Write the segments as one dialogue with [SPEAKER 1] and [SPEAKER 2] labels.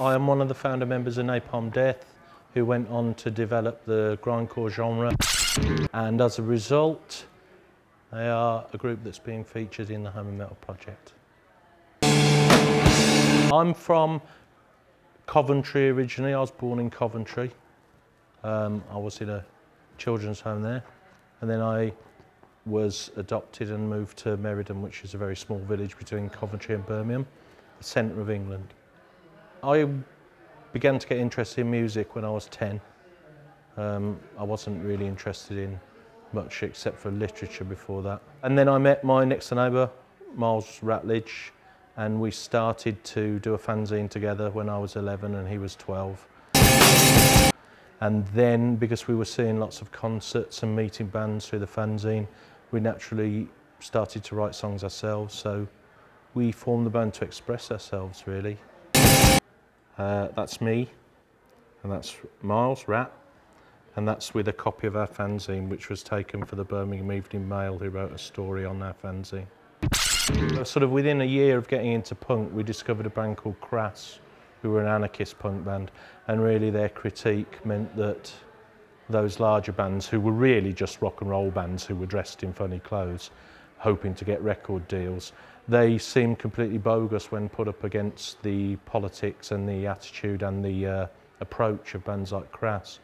[SPEAKER 1] I am one of the founder members of Napalm Death, who went on to develop the grindcore genre. And as a result, they are a group that's being featured in the Home of Metal project. I'm from Coventry originally. I was born in Coventry. Um, I was in a children's home there. And then I was adopted and moved to Meriden, which is a very small village between Coventry and Birmingham, the centre of England. I began to get interested in music when I was 10. Um, I wasn't really interested in much except for literature before that. And then I met my next neighbour, Miles Ratledge, and we started to do a fanzine together when I was 11 and he was 12. And then, because we were seeing lots of concerts and meeting bands through the fanzine, we naturally started to write songs ourselves. So we formed the band to express ourselves, really. Uh, that's me, and that's Miles Rat, and that's with a copy of our fanzine, which was taken for the Birmingham Evening Mail, who wrote a story on our fanzine. Sort of within a year of getting into punk, we discovered a band called Crass, who were an anarchist punk band, and really their critique meant that those larger bands, who were really just rock and roll bands who were dressed in funny clothes, hoping to get record deals, they seemed completely bogus when put up against the politics and the attitude and the uh, approach of bands like Crass.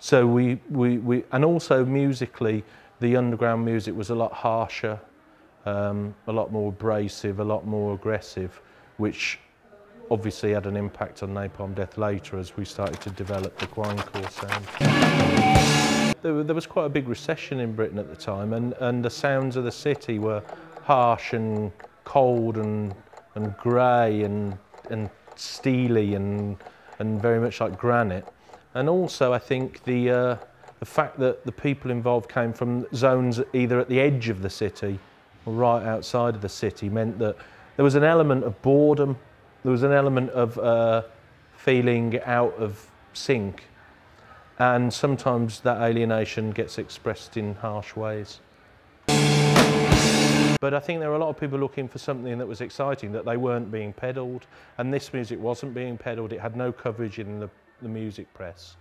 [SPEAKER 1] So we, we, we, and also musically, the underground music was a lot harsher, um, a lot more abrasive, a lot more aggressive, which obviously had an impact on Napalm Death later as we started to develop the grindcore sound. There, there was quite a big recession in Britain at the time and, and the sounds of the city were harsh and cold and, and grey and, and steely and, and very much like granite. And also I think the, uh, the fact that the people involved came from zones either at the edge of the city or right outside of the city meant that there was an element of boredom there was an element of uh, feeling out of sync. And sometimes that alienation gets expressed in harsh ways. But I think there were a lot of people looking for something that was exciting, that they weren't being peddled. And this music wasn't being peddled. It had no coverage in the, the music press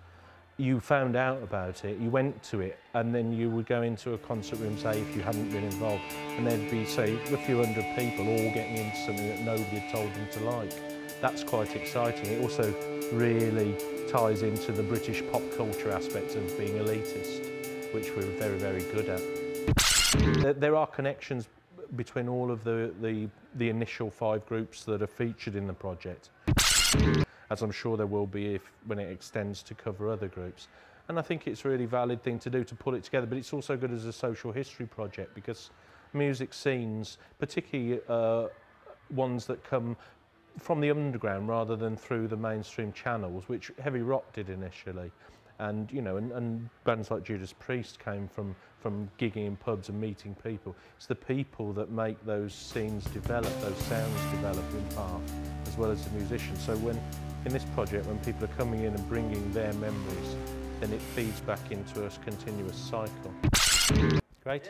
[SPEAKER 1] you found out about it, you went to it, and then you would go into a concert room, say, if you hadn't been involved, and there'd be, say, a few hundred people all getting into something that nobody had told them to like. That's quite exciting. It also really ties into the British pop culture aspect of being elitist, which we're very, very good at. There are connections between all of the, the, the initial five groups that are featured in the project as I'm sure there will be if when it extends to cover other groups. And I think it's a really valid thing to do to pull it together, but it's also good as a social history project because music scenes, particularly uh, ones that come from the underground rather than through the mainstream channels, which Heavy Rock did initially. And, you know, and, and bands like Judas Priest came from, from gigging in pubs and meeting people. It's the people that make those scenes develop, those sounds develop in part, as well as the musicians. So when in this project, when people are coming in and bringing their memories, then it feeds back into a continuous cycle. Great.